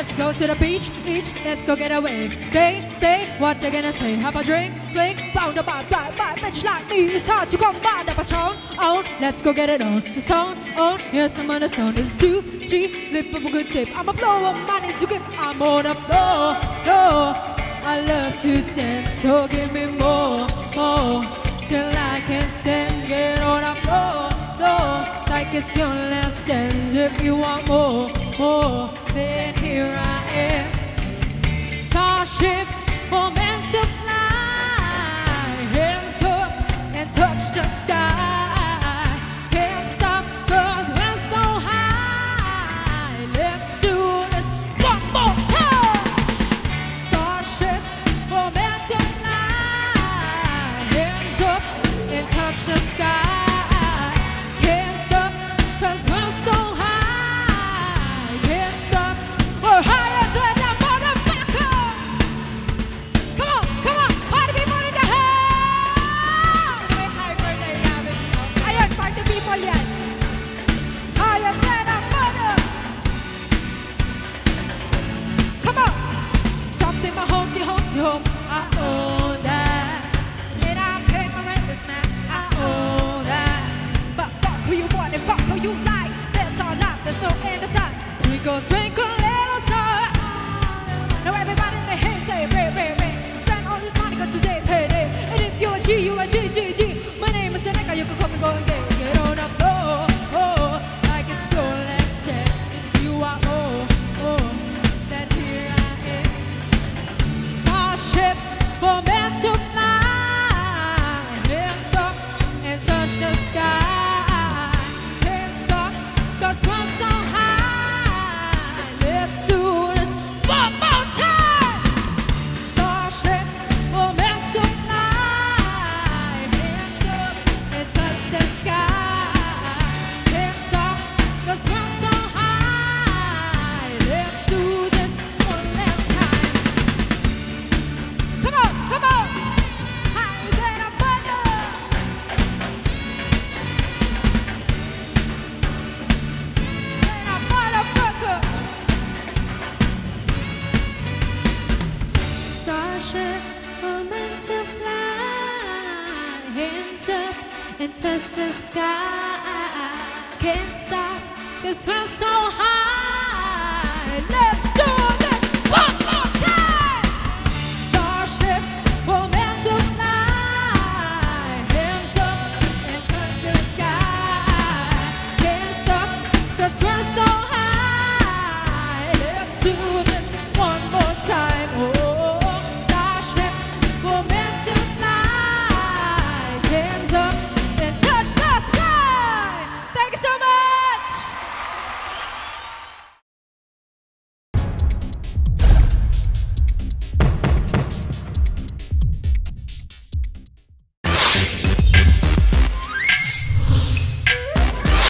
Let's go to the beach, beach, let's go get away. They say what they're gonna say. Have a drink, drink. found a bad, bad, bad bitch like me. It's hard to come by the patron. On, let's go get it on. The sound on, yes, I'm on the sound. It's two, three, lip of a good tip. I'm a blow of money to give. I'm on a blow, blow. I love to dance, so give me more, more. Till I can stand, get on a floor, floor. Like it's your last chance if you want more, more. Then here twinkle, twinkle. hands up and touch the sky. Can't stop, cause we're so high.